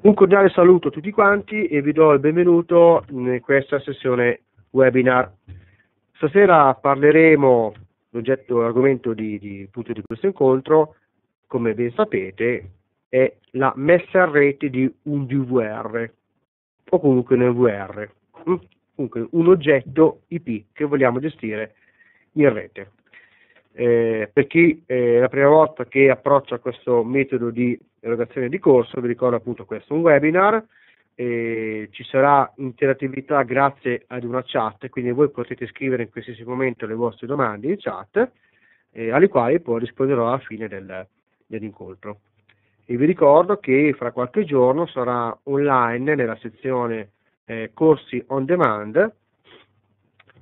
Un cordiale saluto a tutti quanti e vi do il benvenuto in questa sessione webinar. Stasera parleremo, l'oggetto, l'argomento di, di, appunto, di questo incontro, come ben sapete, è la messa a rete di un DVR o comunque un NVR, mm? comunque un oggetto IP che vogliamo gestire in rete. Eh, per chi è la prima volta che approccia questo metodo di erogazione di corso, vi ricordo appunto questo un webinar, eh, ci sarà interattività grazie ad una chat, quindi voi potete scrivere in qualsiasi momento le vostre domande in chat, eh, alle quali poi risponderò alla fine del, dell'incontro. E vi ricordo che fra qualche giorno sarà online nella sezione eh, corsi on demand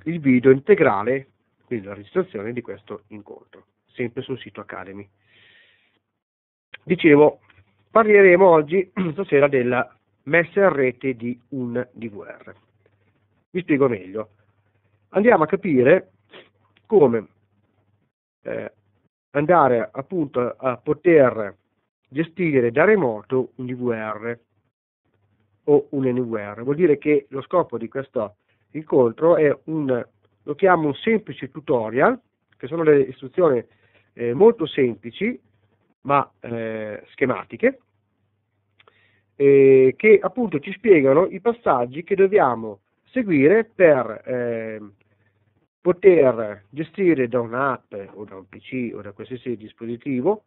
il video integrale quindi la registrazione di questo incontro, sempre sul sito Academy. Dicevo, parleremo oggi, stasera, della messa a rete di un DVR. Vi spiego meglio. Andiamo a capire come eh, andare appunto a poter gestire da remoto un DVR o un NVR. Vuol dire che lo scopo di questo incontro è un lo chiamo un semplice tutorial, che sono delle istruzioni eh, molto semplici, ma eh, schematiche, eh, che appunto ci spiegano i passaggi che dobbiamo seguire per eh, poter gestire da un'app o da un PC o da qualsiasi dispositivo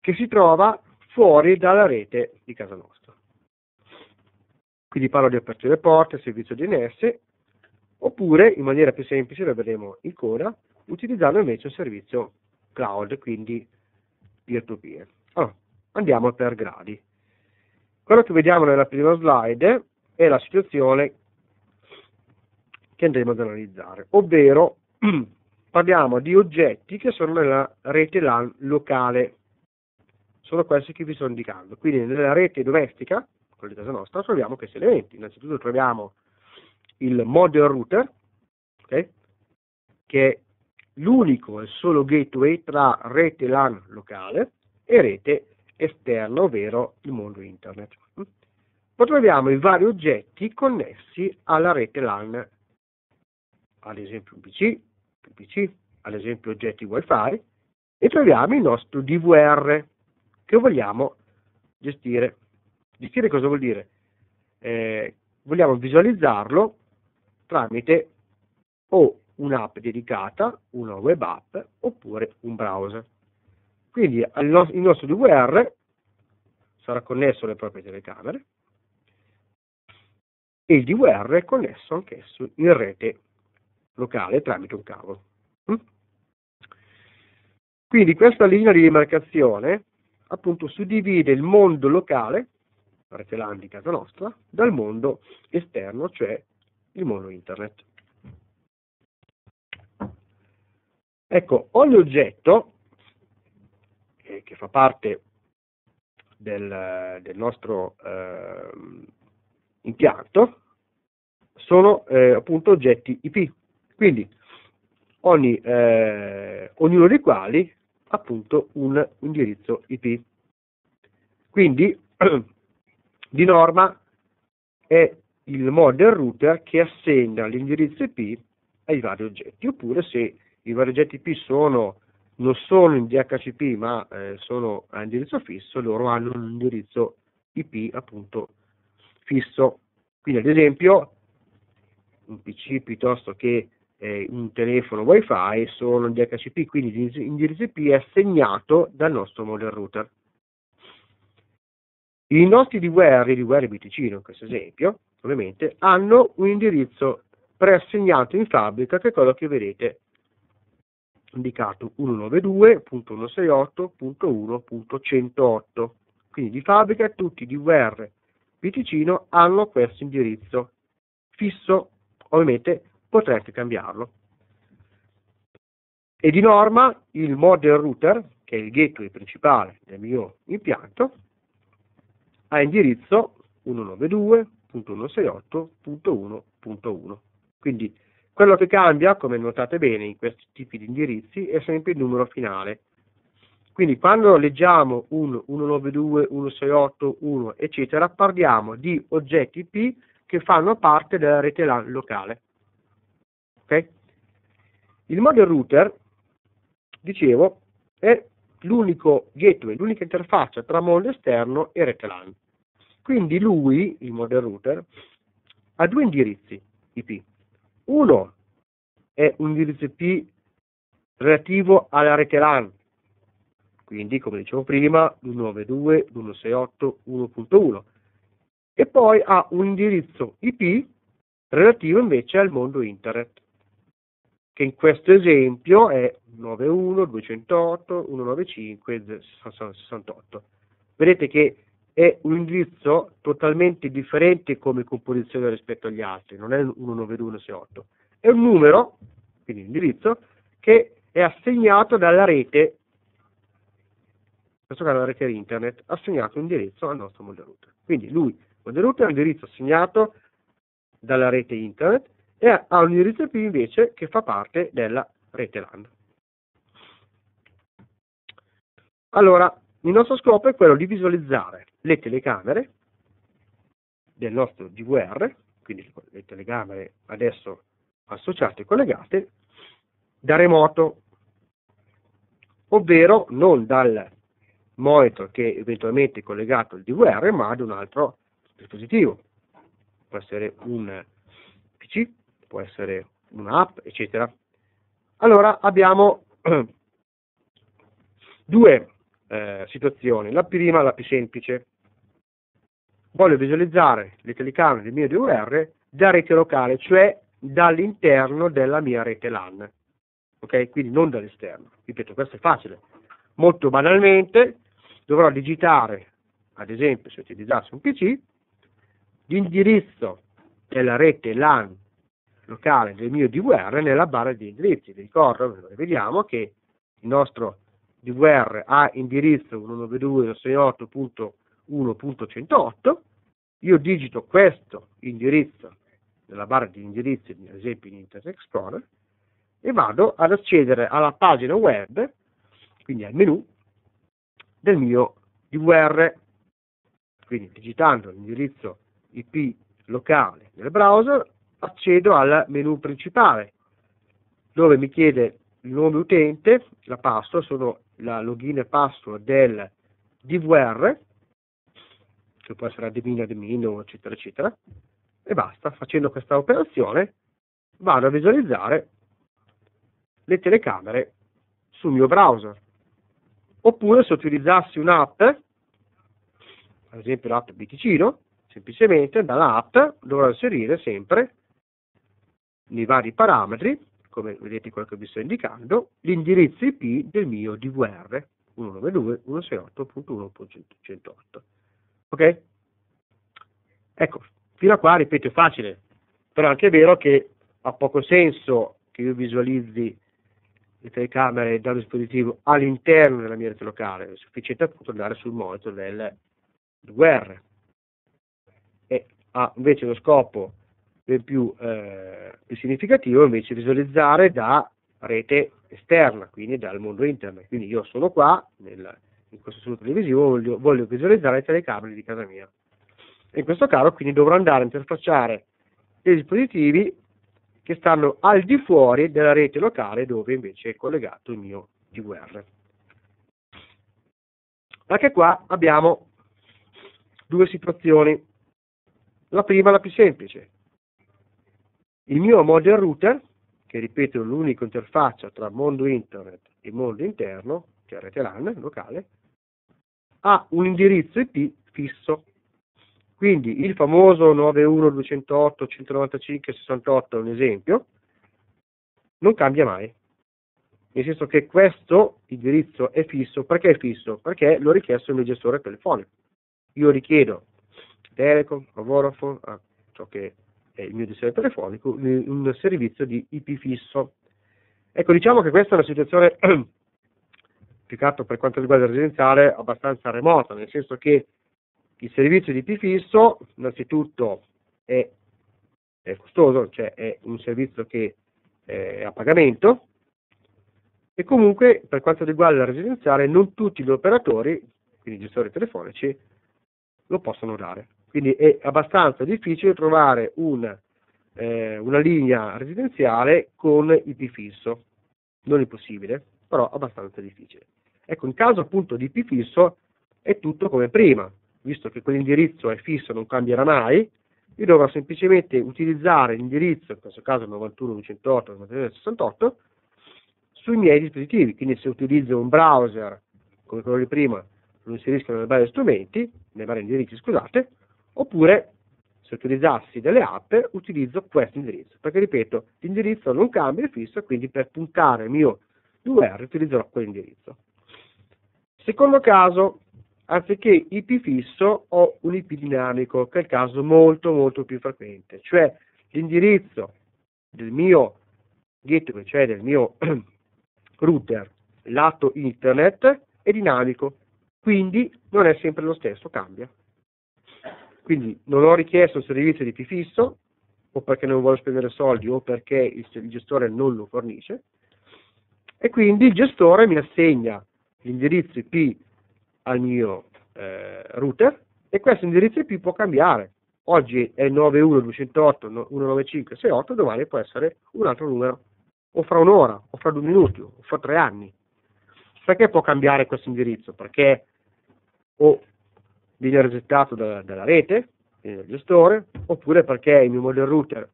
che si trova fuori dalla rete di casa nostra. Quindi parlo di aperture porte, servizio DNS oppure in maniera più semplice, lo vedremo in coda, utilizzando invece un servizio cloud, quindi peer-to-peer. Allora, andiamo per gradi. Quello che vediamo nella prima slide è la situazione che andremo ad analizzare, ovvero parliamo di oggetti che sono nella rete LAN locale, sono questi che vi sto indicando. Quindi nella rete domestica, quella di casa nostra, troviamo questi elementi. Innanzitutto troviamo il model router, okay, che è l'unico e solo gateway tra rete LAN locale e rete esterna, ovvero il mondo internet. Poi troviamo i vari oggetti connessi alla rete LAN, ad esempio un PC, PC, ad esempio oggetti wifi, e troviamo il nostro DVR che vogliamo gestire. Gestire cosa vuol dire? Eh, vogliamo visualizzarlo tramite o un'app dedicata, una web app oppure un browser. Quindi il nostro DVR sarà connesso alle proprie telecamere e il DVR è connesso anch'esso in rete locale tramite un cavo. Mm? Quindi questa linea di demarcazione appunto suddivide il mondo locale, la rete LAN di casa nostra, dal mondo esterno, cioè il mondo internet. Ecco, ogni oggetto che fa parte del, del nostro eh, impianto sono eh, appunto oggetti IP, quindi ogni, eh, ognuno dei quali ha appunto un indirizzo IP. Quindi di norma è il model router che assegna l'indirizzo IP ai vari oggetti, oppure se i vari oggetti IP sono, non sono in DHCP ma eh, sono a indirizzo fisso, loro hanno un indirizzo IP appunto fisso. Quindi ad esempio un PC piuttosto che eh, un telefono wifi sono in DHCP, quindi l'indirizzo IP è assegnato dal nostro model router. I nostri DVR, i DVR BTC in questo esempio, ovviamente, hanno un indirizzo preassegnato in fabbrica che è quello che vedete indicato 192.168.1.108. Quindi di fabbrica tutti i DVR Piticino hanno questo indirizzo fisso, ovviamente potrete cambiarlo. E di norma il model router, che è il gateway principale del mio impianto, ha indirizzo 192.168.1.1. Quindi quello che cambia, come notate bene in questi tipi di indirizzi, è sempre il numero finale. Quindi quando leggiamo un 192, 168, 1, eccetera, parliamo di oggetti IP che fanno parte della rete LAN locale. Okay? Il model router, dicevo, è l'unico gateway, l'unica interfaccia tra mondo esterno e rete LAN. Quindi lui, il model router, ha due indirizzi IP. Uno è un indirizzo IP relativo alla rete LAN, quindi come dicevo prima 192, 168, 1.1 e poi ha un indirizzo IP relativo invece al mondo internet che in questo esempio è 91, 208, 195, 68. Vedete che è un indirizzo totalmente differente come composizione rispetto agli altri, non è 19268, è un numero, quindi un indirizzo, che è assegnato dalla rete, in questo caso la rete internet, assegnato un indirizzo al nostro model router. Quindi lui, il model router, è un indirizzo assegnato dalla rete internet e ha un indirizzo IP invece che fa parte della rete LAN. Allora, il nostro scopo è quello di visualizzare le telecamere del nostro DVR, quindi le telecamere adesso associate e collegate, da remoto, ovvero non dal monitor che eventualmente è collegato al DVR, ma ad un altro dispositivo. Può essere un PC, può essere un'app, eccetera. Allora abbiamo due eh, situazioni. La prima, la più semplice. Voglio visualizzare le telecamere del mio DVR da rete locale, cioè dall'interno della mia rete LAN. Ok? Quindi non dall'esterno. Ripeto, questo è facile. Molto banalmente dovrò digitare, ad esempio se utilizzasse un PC, l'indirizzo della rete LAN locale del mio DVR nella barra di indirizzi. Vi ricordo, vediamo che il nostro DVR ha indirizzo 192.168.1.108, io digito questo indirizzo nella barra di indirizzi, ad esempio in Internet Explorer, e vado ad accedere alla pagina web, quindi al menu, del mio DVR. Quindi digitando l'indirizzo IP locale nel browser accedo al menu principale dove mi chiede nome utente, la password, sono la login e password del DVR, che può essere admin, admin, eccetera, eccetera, e basta. Facendo questa operazione vado a visualizzare le telecamere sul mio browser. Oppure se utilizzassi un'app, ad esempio l'app Biticino, semplicemente dall'app dovrò inserire sempre nei vari parametri, come vedete quello che vi sto indicando, l'indirizzo IP del mio DVR 192.168.1.108. Ok? Ecco, fino a qua, ripeto, è facile, però anche è vero che ha poco senso che io visualizzi le telecamere da un dispositivo all'interno della mia rete locale, è sufficiente appunto andare sul monitor del DVR. E ha invece lo scopo ben più, eh, più significativo invece visualizzare da rete esterna, quindi dal mondo internet. Quindi io sono qua, nel, in questo studio televisivo, voglio, voglio, visualizzare le telecamere di casa mia. in questo caso quindi dovrò andare a interfacciare dei dispositivi che stanno al di fuori della rete locale dove invece è collegato il mio DVR. Anche qua abbiamo due situazioni. La prima, la più semplice, il mio model router, che ripeto è l'unica interfaccia tra mondo internet e mondo interno, cioè rete LAN locale, ha un indirizzo IP fisso. Quindi il famoso 91.208.195.68 è un esempio, non cambia mai. Nel senso che questo indirizzo è fisso, perché è fisso? Perché l'ho richiesto il mio gestore telefonico. Io richiedo Telecom, Vodafone, ah, ciò che è il mio gestore telefonico, un servizio di IP fisso. Ecco, diciamo che questa è una situazione, più che altro per quanto riguarda il residenziale, abbastanza remota, nel senso che il servizio di IP fisso, innanzitutto, è, è costoso, cioè è un servizio che è a pagamento, E comunque, per quanto riguarda il residenziale, non tutti gli operatori, quindi i gestori telefonici, lo possono dare. Quindi è abbastanza difficile trovare un, eh, una linea residenziale con IP fisso. Non impossibile, però abbastanza difficile. Ecco, in caso appunto di IP fisso è tutto come prima, visto che quell'indirizzo è fisso, non cambierà mai, io dovrò semplicemente utilizzare l'indirizzo, in questo caso 91.208.99.68, sui miei dispositivi, quindi se utilizzo un browser come quello di prima, lo inserisco nei vari strumenti, nei vari indirizzi, scusate, oppure se utilizzassi delle app utilizzo questo indirizzo, perché ripeto, l'indirizzo non cambia, è fisso, quindi per puntare il mio URL utilizzerò quell'indirizzo. Secondo caso, anziché IP fisso ho un IP dinamico, che è il caso molto molto più frequente, cioè l'indirizzo del mio gateway, cioè del mio router lato internet è dinamico, quindi non è sempre lo stesso, cambia. Quindi non ho richiesto un servizio di IP fisso, o perché non voglio spendere soldi, o perché il, il gestore non lo fornisce, e quindi il gestore mi assegna l'indirizzo IP al mio eh, router e questo indirizzo IP può cambiare. Oggi è 91.208.195.68, domani può essere un altro numero, o fra un'ora, o fra due minuti, o fra tre anni. Perché può cambiare questo indirizzo? Perché o viene resettato da, dalla rete, quindi dal gestore, oppure perché il mio model router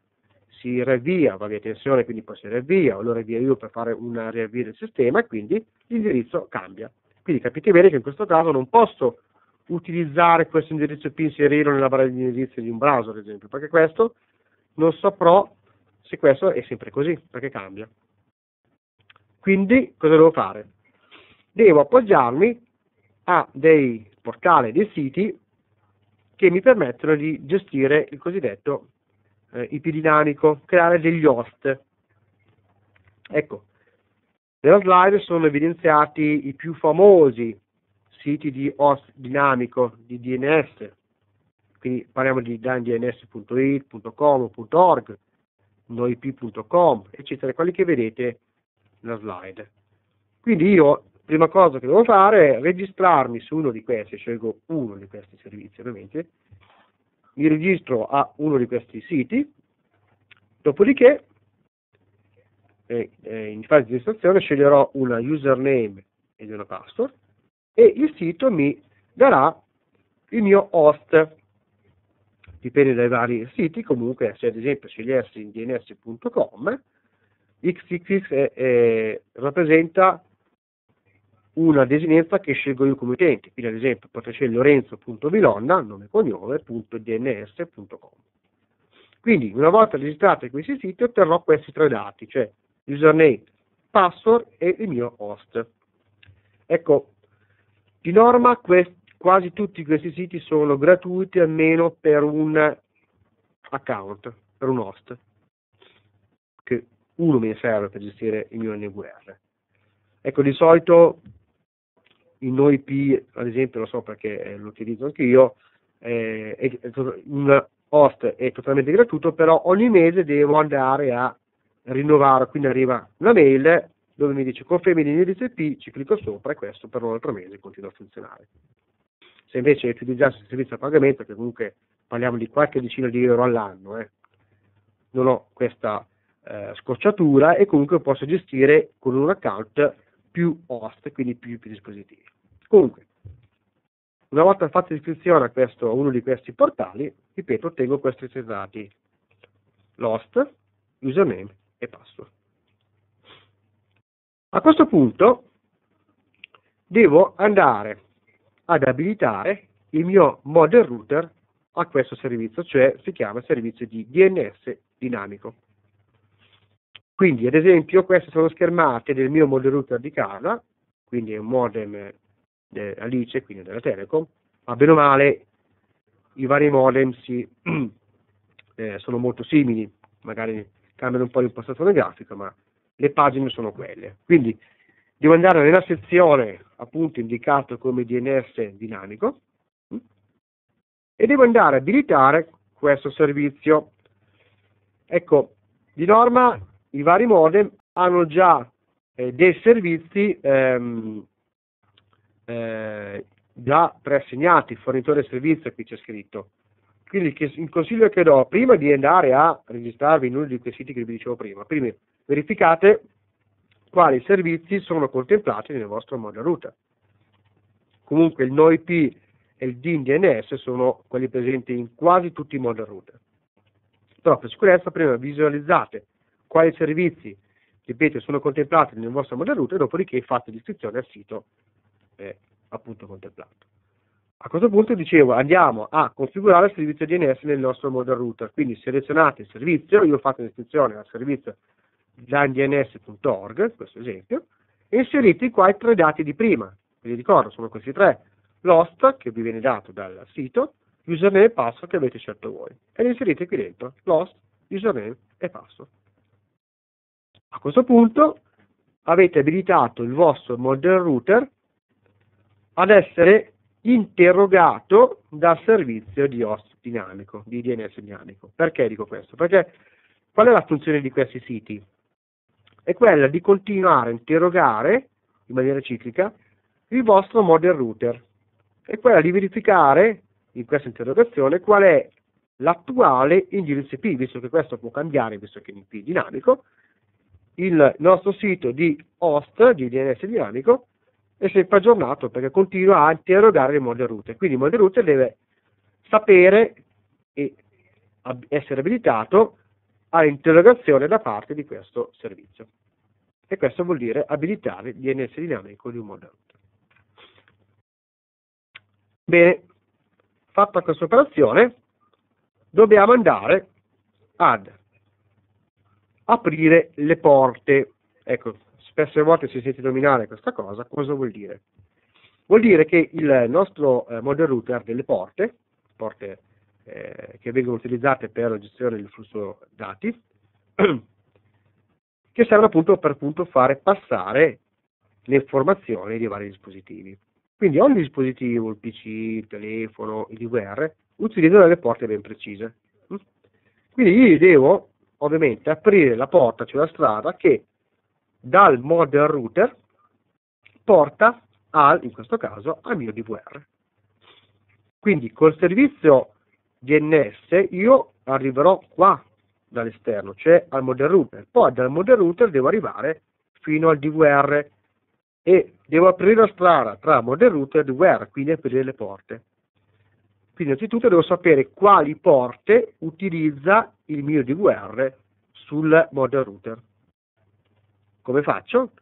si riavvia, va via tensione, quindi poi si riavvia, o lo riavvia io per fare una riavvia del sistema e quindi l'indirizzo cambia. Quindi capite bene che in questo caso non posso utilizzare questo indirizzo IP inserirlo nella barra di indirizzi di un browser, ad esempio, perché questo non saprò se questo è sempre così, perché cambia. Quindi cosa devo fare? Devo appoggiarmi a dei portali, dei siti che mi permettono di gestire il cosiddetto eh, IP dinamico, creare degli host. Ecco, nella slide sono evidenziati i più famosi siti di host dinamico di DNS, quindi parliamo di dns.it, .com, .org, noip.com, eccetera, quelli che vedete nella slide. Quindi io, prima cosa che devo fare è registrarmi su uno di questi, scelgo uno di questi servizi ovviamente, mi registro a uno di questi siti, dopodiché eh, in fase di registrazione sceglierò una username ed una password e il sito mi darà il mio host. Dipende dai vari siti comunque se ad esempio scegliessi in dns.com xxx è, è, rappresenta una desinenza che scelgo io come utente quindi ad esempio potrei scegliere lorenzo.vilonna nome e cognome.dns.com quindi una volta registrato questi siti otterrò questi tre dati cioè username, password e il mio host. Ecco, di norma quest, quasi tutti questi siti sono gratuiti almeno per un account, per un host, che uno mi serve per gestire il mio NVR. Ecco, di solito il NoIP, ad esempio, lo so perché eh, lo utilizzo anche io, eh, è, un host è totalmente gratuito, però ogni mese devo andare a rinnovare, quindi arriva una mail dove mi dice confermi l'indirizzo IP, ci clicco sopra e questo per un altro mese continua a funzionare. Se invece utilizzassi il servizio a pagamento, che comunque parliamo di qualche decina di euro all'anno, eh, non ho questa eh, scocciatura e comunque posso gestire con un account più host, quindi più, più dispositivi. Comunque, una volta fatta l'iscrizione a, a uno di questi portali, ripeto, ottengo questi tre dati, l'host, username e password. A questo punto devo andare ad abilitare il mio model router a questo servizio, cioè si chiama servizio di DNS dinamico. Quindi, ad esempio, queste sono schermate del mio model router di casa, quindi è un modem eh, Alice, quindi della Telecom, ma bene o male i vari modem si, eh, sono molto simili, magari cambiano un po' l'impostazione grafica, ma le pagine sono quelle. Quindi devo andare nella sezione appunto indicata come DNS dinamico mm, e devo andare a abilitare questo servizio. Ecco, di norma i vari modem hanno già eh, dei servizi ehm, eh, già preassegnati, fornitore servizio, qui c'è scritto. Quindi il consiglio che do, prima di andare a registrarvi in uno di quei siti che vi dicevo prima, prima verificate quali servizi sono contemplati nel vostro model router. Comunque il NoIP e il DIN DNS sono quelli presenti in quasi tutti i model router. Però per sicurezza prima visualizzate quali servizi, ripeto, sono contemplati nel vostro model router, dopodiché fate l'iscrizione al sito eh, appunto contemplato. A questo punto dicevo andiamo a configurare il servizio DNS nel nostro model router, quindi selezionate il servizio, io ho fatto un'iscrizione al servizio landns.org, questo esempio, e inserite qua i tre dati di prima, vi ricordo sono questi tre, l'host che vi viene dato dal sito, username e password che avete scelto voi, e li inserite qui dentro, l'host, username e password. A questo punto avete abilitato il vostro model router ad essere interrogato dal servizio di host dinamico, di DNS dinamico. Perché dico questo? Perché qual è la funzione di questi siti? È quella di continuare a interrogare in maniera ciclica il vostro model router. È quella di verificare in questa interrogazione qual è l'attuale indirizzo IP, visto che questo può cambiare, visto che è dinamico, il nostro sito di host di DNS dinamico è sempre aggiornato perché continua a interrogare il model router. Quindi il model router deve sapere e essere abilitato all'interrogazione da parte di questo servizio. E questo vuol dire abilitare il DNS dinamico di un model router. Bene, fatta questa operazione, dobbiamo andare ad aprire le porte. Ecco, spesse volte si sente nominare questa cosa, cosa vuol dire? Vuol dire che il nostro eh, model router delle porte, porte eh, che vengono utilizzate per la gestione del flusso dati, che servono appunto per appunto fare passare le informazioni dei vari dispositivi. Quindi ogni dispositivo, il PC, il telefono, il DVR, utilizzano delle porte ben precise. Quindi io devo ovviamente aprire la porta, cioè la strada, che dal model router porta al, in questo caso, al mio DVR. Quindi col servizio DNS io arriverò qua dall'esterno, cioè al model router. Poi dal model router devo arrivare fino al DVR e devo aprire la strada tra model router e DVR, quindi aprire le porte. Quindi innanzitutto devo sapere quali porte utilizza il mio DVR sul model router. Come faccio?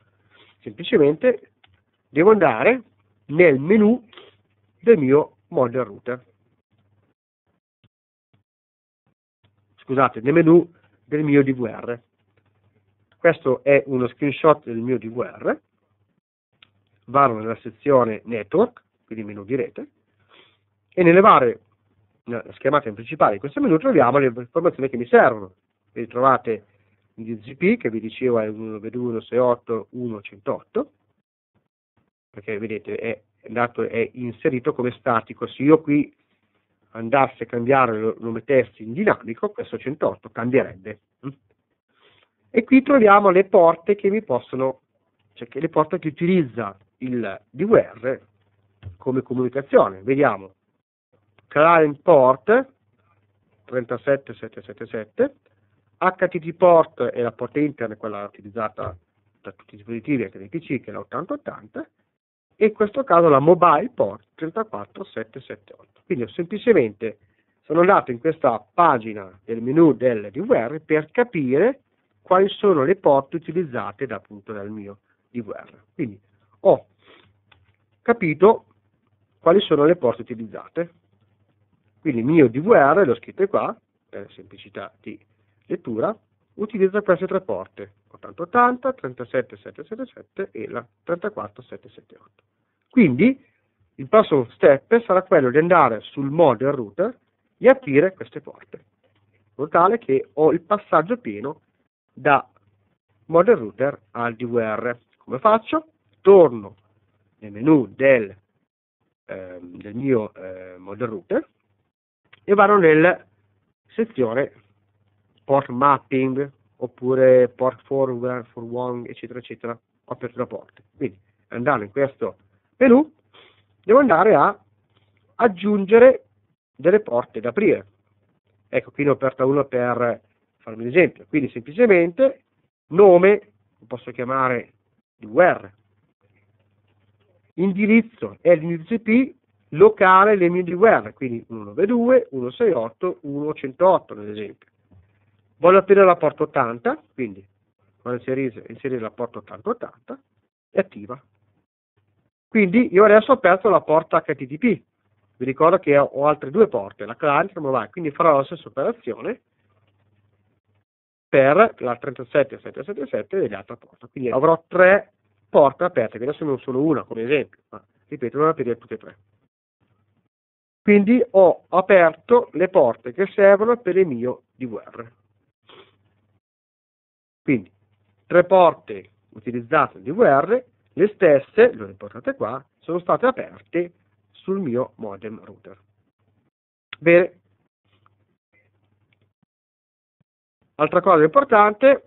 Semplicemente devo andare nel menu del mio model router. Scusate, nel menu del mio DVR. Questo è uno screenshot del mio DVR. Vado nella sezione Network, quindi menu di rete, e nelle varie schermate principali di questo menu troviamo le informazioni che mi servono. Vi trovate il DZP che vi dicevo è 192.168.1.108 perché vedete è, dato, è inserito come statico. Se io qui andassi a cambiare lo, lo mettessi in dinamico questo 108 cambierebbe. E qui troviamo le porte che mi possono cioè che le porte che utilizza il DVR come comunicazione. Vediamo client port 37777 HTT port è la porta internet, quella utilizzata da tutti i dispositivi, anche che è la 8080, e in questo caso la mobile port 34778. Quindi semplicemente sono andato in questa pagina del menu del DVR per capire quali sono le porte utilizzate da, appunto dal mio DVR. Quindi ho capito quali sono le porte utilizzate. Quindi il mio DVR, l'ho scritto qua, per semplicità di lettura utilizza queste tre porte 8080, 37777 e la 34778. Quindi il prossimo step sarà quello di andare sul model router e aprire queste porte, in modo tale che ho il passaggio pieno da model router al DVR. Come faccio? Torno nel menu del, eh, del mio eh, model router e vado nella sezione port mapping oppure port forward, for one, eccetera, eccetera. ho aperto la porta. Quindi andando in questo menu devo andare a aggiungere delle porte da aprire. Ecco, qui ne ho aperta una per farvi un esempio. Quindi semplicemente nome, lo posso chiamare DWR, indirizzo è l'indirizzo IP locale l'emio di guerra, quindi 192, 168, 108 ad esempio. Voglio aprire la porta 80, quindi vado inserire, inserire la porta 8080 e attiva. Quindi io adesso ho aperto la porta HTTP, vi ricordo che ho altre due porte, la client e la mobile, quindi farò la stessa operazione per la 37777 e l'altra porta. Quindi avrò tre porte aperte, che adesso non sono una come esempio, ma ripeto, non aprire tutte e tre. Quindi ho aperto le porte che servono per il mio DVR. Quindi tre porte utilizzate nel DVR, le stesse, le ho riportate qua, sono state aperte sul mio modem router. Bene. Altra cosa importante,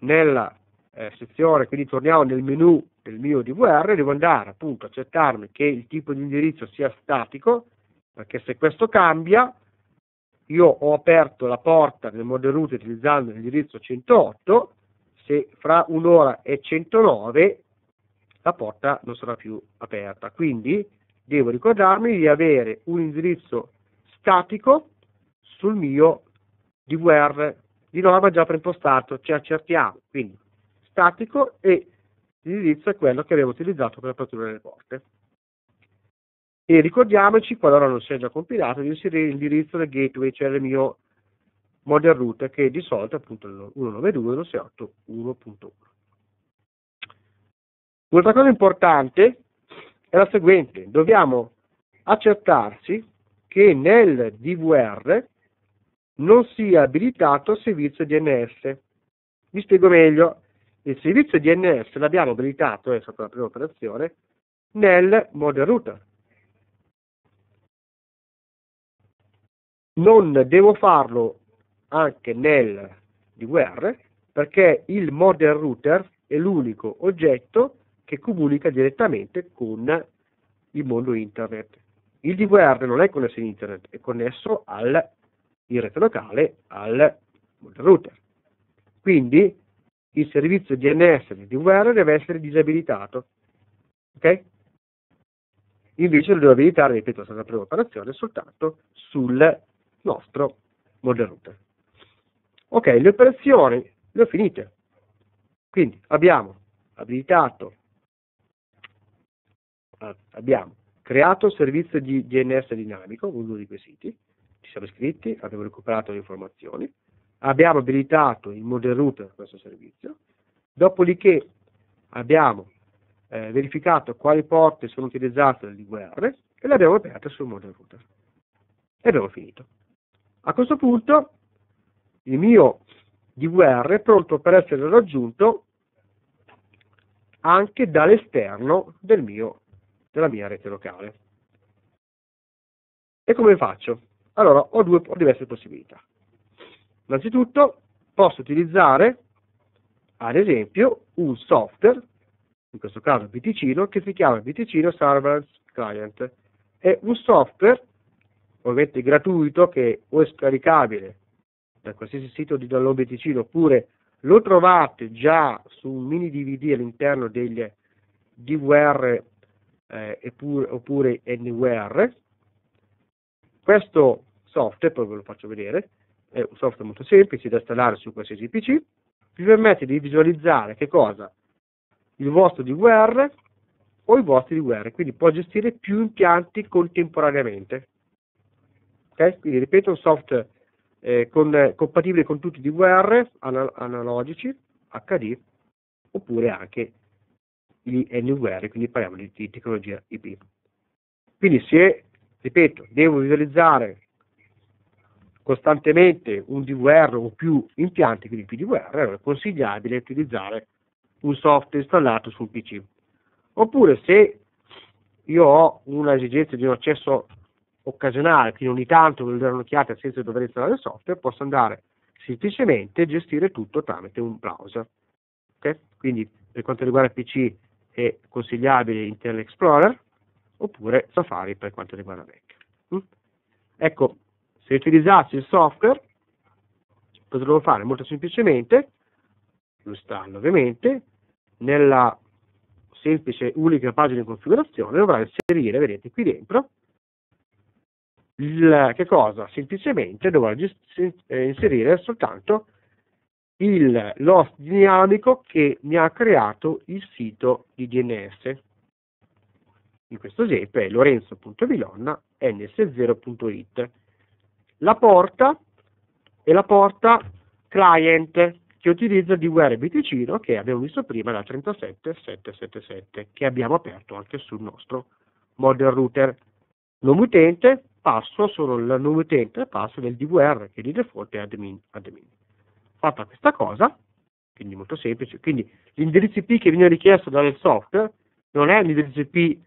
nella eh, sezione, quindi torniamo nel menu del mio DVR, devo andare appunto a accettarmi che il tipo di indirizzo sia statico, perché se questo cambia, io ho aperto la porta nel model root utilizzando l'indirizzo 108, se fra un'ora e 109 la porta non sarà più aperta. Quindi devo ricordarmi di avere un indirizzo statico sul mio DVR di norma già preimpostato, ci accertiamo, quindi statico e l'indirizzo è quello che abbiamo utilizzato per l'apertura delle porte e ricordiamoci, qualora non sia già compilato, di inserire l'indirizzo del gateway, cioè il mio model root, che di solito è appunto il 192.168.1.1. Un'altra cosa importante è la seguente, dobbiamo accertarsi che nel DVR non sia abilitato il servizio DNS. Vi spiego meglio, il servizio DNS l'abbiamo abilitato, è stata la prima operazione, nel model router non devo farlo anche nel DVR perché il model router è l'unico oggetto che comunica direttamente con il mondo internet. Il DVR non è connesso in internet, è connesso al, in rete locale al model router. Quindi il servizio DNS del DVR deve essere disabilitato. Ok? Invece lo devo abilitare, ripeto, la prima operazione, soltanto sul nostro model router. Ok, le operazioni le ho finite. Quindi abbiamo abilitato, eh, abbiamo creato il servizio di DNS dinamico, uno di quei siti, ci siamo iscritti, abbiamo recuperato le informazioni, abbiamo abilitato il model router questo servizio, dopodiché abbiamo eh, verificato quali porte sono utilizzate dal DVR e le abbiamo aperte sul model router. E abbiamo finito. A questo punto il mio DVR è pronto per essere raggiunto anche dall'esterno del della mia rete locale. E come faccio? Allora, ho, due, ho diverse possibilità. Innanzitutto, posso utilizzare, ad esempio, un software, in questo caso BTCino, che si chiama BTCino Surveillance Client. È un software ovviamente gratuito che o è scaricabile da qualsiasi sito di download BTC oppure lo trovate già su un mini DVD all'interno degli DVR eh, oppure, oppure NVR. Questo software, poi ve lo faccio vedere, è un software molto semplice da installare su qualsiasi PC, vi permette di visualizzare che cosa? Il vostro DVR o i vostri DVR, quindi può gestire più impianti contemporaneamente. Okay? Quindi ripeto, un software eh, con, compatibile con tutti i DVR anal- analogici, HD, oppure anche gli NVR, quindi parliamo di, di tecnologia IP. Quindi se, ripeto, devo visualizzare costantemente un DVR o più impianti, quindi più DVR, allora è consigliabile utilizzare un software installato sul PC. Oppure se io ho una esigenza di un accesso occasionale, quindi ogni tanto voglio dare un'occhiata senza dover installare il software, posso andare semplicemente a gestire tutto tramite un browser. Okay? Quindi per quanto riguarda PC è consigliabile Internet Explorer oppure Safari per quanto riguarda Mac. Mm? Ecco, se utilizzassi il software potremmo fare molto semplicemente, lo installo ovviamente, nella semplice unica pagina di configurazione dovrà inserire, vedete qui dentro, il, che cosa? Semplicemente dovrà eh, inserire soltanto il l'host dinamico che mi ha creato il sito di DNS. In questo esempio è lorenzo.vilonna ns0.it. La porta è la porta client che utilizza DWR Biticino che abbiamo visto prima da 37777 che abbiamo aperto anche sul nostro model router. Nome utente, passo solo il nome utente e passo del DVR che di default è admin, admin. Fatta questa cosa, quindi molto semplice, quindi l'indirizzo IP che viene richiesto dal software non è l'indirizzo IP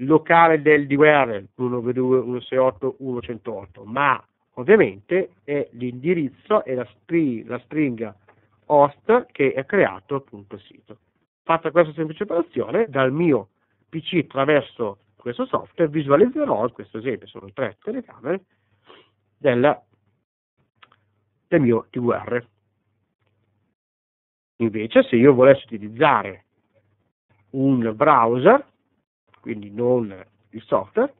locale del DVR 192.168.1.108, ma ovviamente è l'indirizzo e la, string, la stringa host che è creato appunto il sito. Fatta questa semplice operazione, dal mio PC attraverso questo software visualizzerò, in questo esempio sono tre telecamere, del, del mio TVR. Invece se io volessi utilizzare un browser, quindi non il software,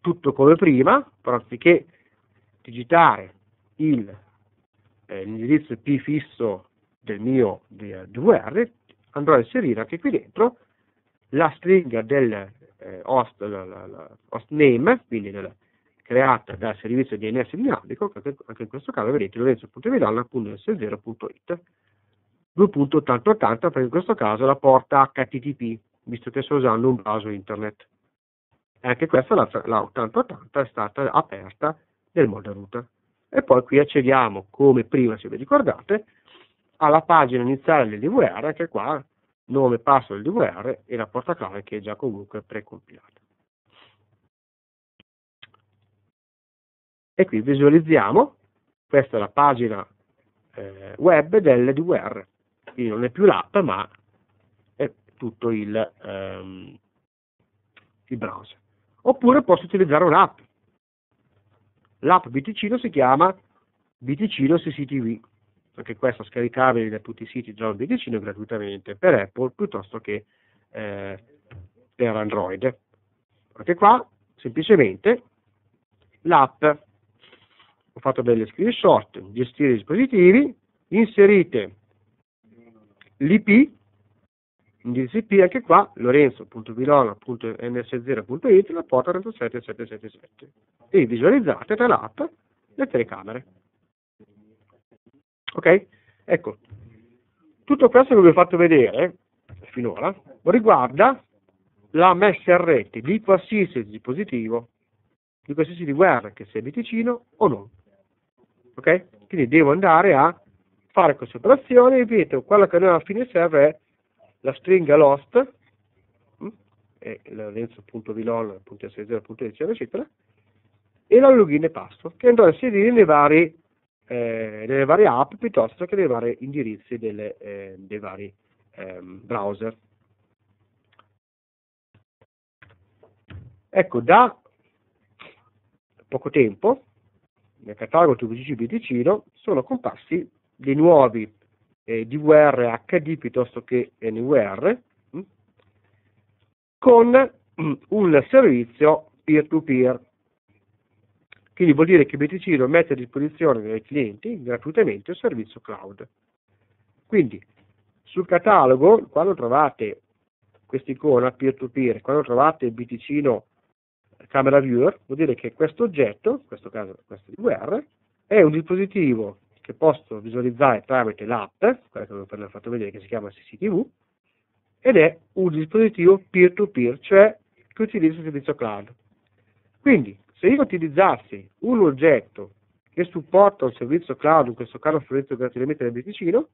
tutto come prima, però anziché digitare eh, l'indirizzo IP fisso del mio DVR, andrò a inserire anche qui dentro la stringa del eh, host, la, la, la, host name, quindi del, creata dal servizio DNS dinamico, che anche in questo caso vedete lorenzo.vidal.s0.it 2.8080 perché in questo caso la porta HTTP, visto che sto usando un browser internet. E anche questa, la, la 8080, è stata aperta nel model router. E poi qui accediamo, come prima se vi ricordate, alla pagina iniziale del DVR, anche qua nome, password del DVR e la porta clave che è già comunque precompilata. E qui visualizziamo, questa è la pagina eh, web del DVR, quindi non è più l'app ma è tutto il, ehm, il browser. Oppure posso utilizzare un'app. L'app BTCino si chiama BTCino CCTV anche questo scaricabile da tutti i siti John BTCino gratuitamente per Apple piuttosto che eh, per Android. Anche qua semplicemente l'app, ho fatto delle screenshot, gestire i dispositivi, inserite l'IP, indirizzo IP anche qua, lorenzo.vilona.ns0.it, la porta 37777 e visualizzate tra l'app le telecamere. Ok? Ecco, tutto questo che vi ho fatto vedere finora riguarda la messa in rete di qualsiasi dispositivo, di qualsiasi DVR, che sia Biticino o non. Ok? Quindi devo andare a fare questa operazione, ripeto, quello che noi alla fine serve è la stringa lost, mm, e lenzo.vilon.s0.10 eccetera, e la login e password, che andrò a inserire nei vari eh, delle varie app piuttosto che dei vari indirizzi delle, eh, dei vari ehm, browser. Ecco, da poco tempo nel catalogo TVC BTCino sono comparsi dei nuovi eh, DVR HD piuttosto che NVR mh, hm, con mh, hm, un servizio peer-to-peer quindi vuol dire che BTC mette a disposizione dei clienti gratuitamente il servizio cloud. Quindi sul catalogo, quando trovate questa icona peer-to-peer, quando trovate BTC Camera Viewer, vuol dire che questo oggetto, in questo caso questo DVR, è un dispositivo che posso visualizzare tramite l'app, quella che vi ho fatto vedere che si chiama CCTV, ed è un dispositivo peer-to-peer, cioè che utilizza il servizio cloud. Quindi se io utilizzassi un oggetto che supporta un servizio cloud, in questo caso fornito gratuitamente dal Biticino,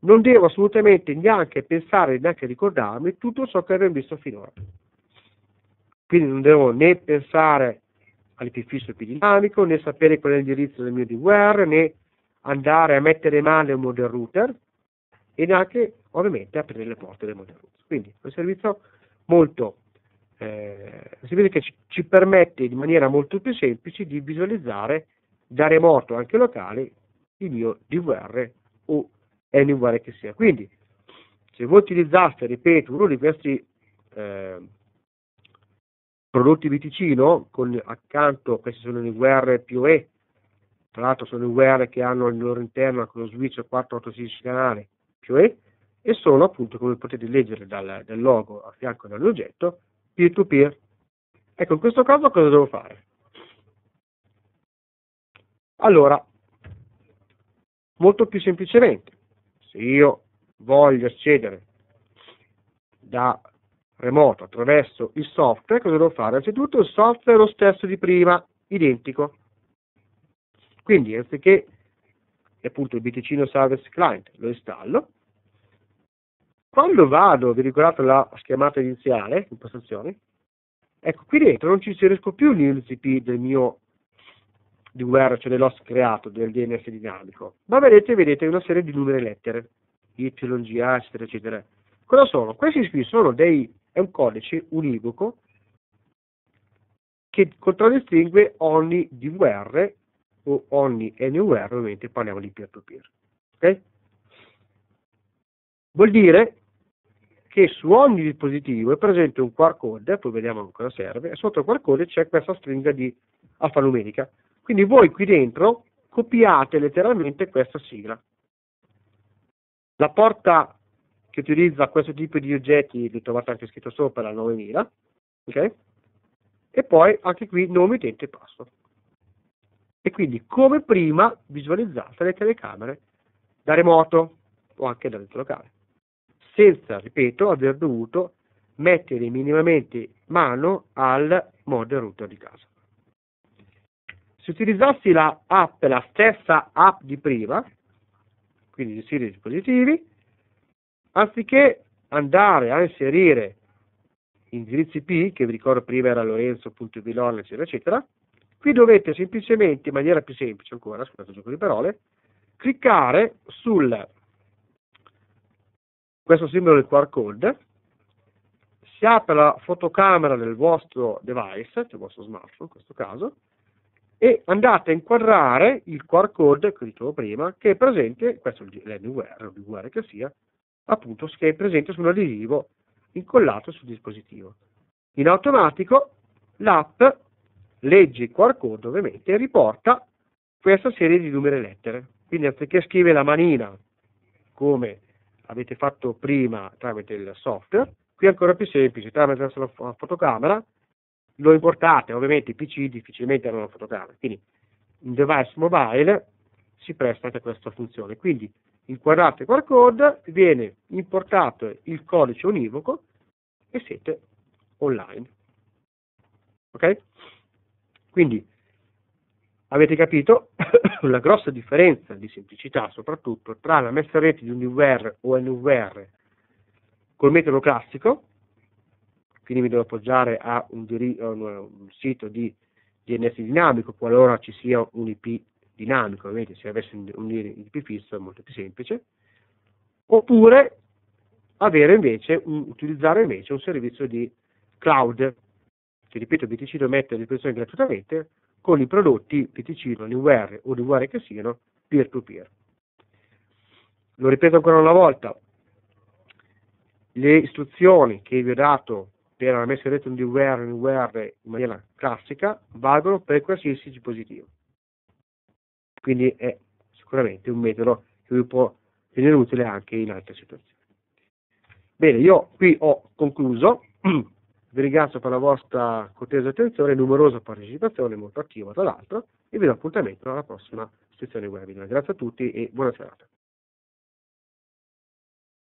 non devo assolutamente neanche pensare, neanche ricordarmi tutto ciò che abbiamo visto finora. Quindi non devo né pensare all'IP fisso IP dinamico, né sapere qual è l'indirizzo del mio DWR, né andare a mettere male un model router, e neanche ovviamente aprire le porte del Modern Roots. Quindi è un servizio molto, eh, si vede che ci, ci, permette in maniera molto più semplice di visualizzare da remoto anche locale il mio DVR o NVR che sia. Quindi se voi utilizzaste, ripeto, uno di questi eh, prodotti Viticino con accanto, questi sono i VR più E, tra l'altro sono i VR che hanno al loro interno anche lo switch 486 canale più E, e sono appunto, come potete leggere dal, dal logo a fianco dell'oggetto, peer-to-peer. Ecco, in questo caso cosa devo fare? Allora, molto più semplicemente, se io voglio accedere da remoto attraverso il software, cosa devo fare? Anzitutto il software è lo stesso di prima, identico. Quindi anziché appunto il Biticino Service Client lo installo, quando vado, vi ricordate la schermata iniziale, impostazioni, ecco qui dentro non ci inserisco più l'INCP del mio DWR, cioè dell'host creato, del DNS dinamico, ma vedete, vedete una serie di numeri e lettere, YGA, eccetera, eccetera. Cosa sono? Questi qui sono dei, è un codice univoco che contraddistingue ogni DWR o ogni NUR, ovviamente parliamo di peer-to-peer. Okay? Vuol dire che su ogni dispositivo è presente un QR code, poi vediamo cosa serve, e sotto il QR code c'è questa stringa di alfanumerica. Quindi voi qui dentro copiate letteralmente questa sigla. La porta che utilizza questo tipo di oggetti, li trovate anche scritto sopra, la 9000, ok? E poi anche qui nome utente e password. E quindi come prima visualizzate le telecamere da remoto o anche da dentro locale senza, ripeto, aver dovuto mettere minimamente mano al modem router di casa. Se utilizzassi la app, la stessa app di prima, quindi gestire i dispositivi, anziché andare a inserire indirizzi IP, che vi ricordo prima era lorenzo.vilon, eccetera, eccetera, qui dovete semplicemente, in maniera più semplice ancora, scusate il gioco di parole, cliccare sul questo simbolo del QR code, si apre la fotocamera del vostro device, cioè il vostro smartphone in questo caso, e andate a inquadrare il QR code che dicevo prima, che è presente, questo è l'NVR o l'UR che sia, appunto che è presente su un adesivo incollato sul dispositivo. In automatico l'app legge il QR code ovviamente e riporta questa serie di numeri e lettere. Quindi anziché scrivere la manina come avete fatto prima tramite il software, qui è ancora più semplice, tramite la fotocamera lo importate, ovviamente i PC difficilmente hanno una fotocamera, quindi un device mobile si presta anche a questa funzione, quindi inquadrate il QR code, viene importato il codice univoco e siete online. Ok? Quindi avete capito? La grossa differenza di semplicità soprattutto tra la messa a rete di un UVR o NVR col metodo classico, quindi mi devo appoggiare a un, un, un sito di DNS dinamico qualora ci sia un IP dinamico, ovviamente se avessi un, IP fisso è molto più semplice, oppure invece utilizzare invece un servizio di cloud. Che ripeto BTC lo mette a disposizione gratuitamente con i prodotti PTC, l'UR o l'UR che siano peer-to-peer. Lo ripeto ancora una volta, le istruzioni che vi ho dato per la messa in rete di UR e UR in maniera classica valgono per qualsiasi dispositivo. Quindi è sicuramente un metodo che vi può venire utile anche in altre situazioni. Bene, io qui ho concluso. Vi ringrazio per la vostra cortese attenzione numerosa partecipazione, molto attiva tra l'altro, e vi do appuntamento alla prossima sezione webinar. Grazie a tutti e buona serata.